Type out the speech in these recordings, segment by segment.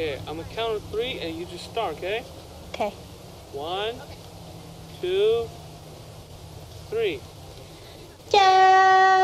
Okay, I'm gonna count to three and you just start, okay? Okay. One, two, three. Yeah.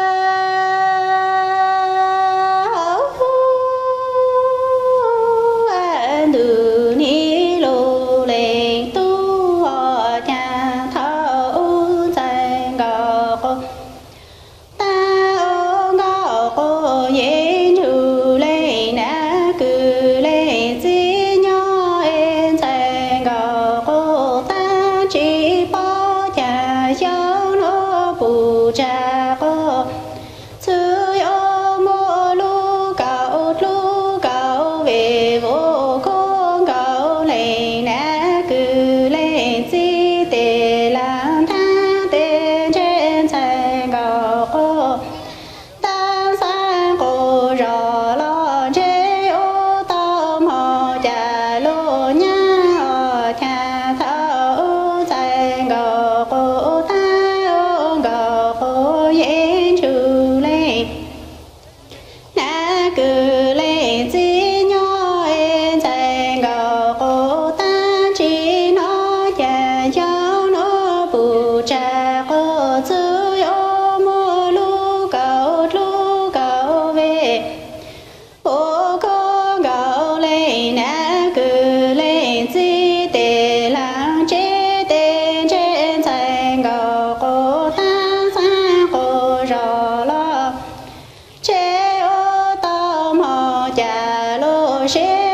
cha lô xe